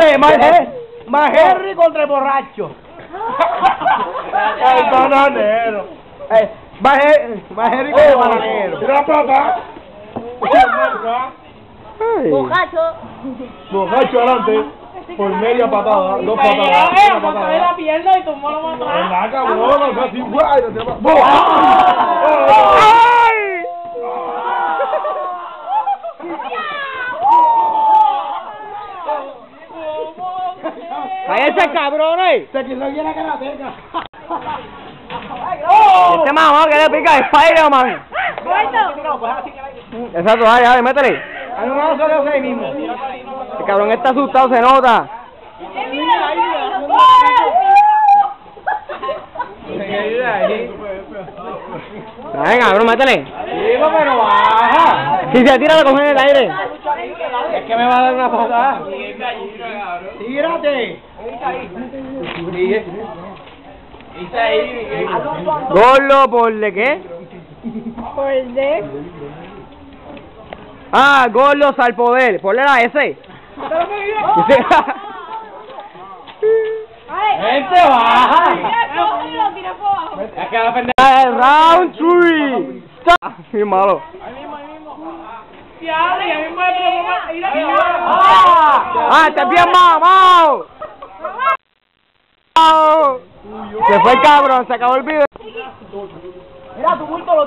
Eh, más, más Henry contra el borracho. El bananero. Eh, más, He- más Henry contra el bananero. Mira papá. Bocacho. Bocacho adelante. Por media patada. Dos patadas. eh, la pierna y atrás. Venga, cabrón. O sea, ¡Cállese, cabrones! Se quiso ir a la karateca. Este mamá que le pica Spider-Man. Exacto, dale, dale, métele. Solo hace ahí mismo. El cabrón está asustado, se nota. Venga, cabrón, métele. Si se tira, lo coge en el aire. Es que me va a dar una patada. Tírate. Gordo por de qué? Por el de. Ah, gordos al poder. Ponle la S. Gente, baja. Es que la pendeja. Ah, Round 3. Stop. Qué malo. Diablo, y a mí me Ah, bien mamado. Se fue el cabrón, se acabó el video. Mira, tu bulto lo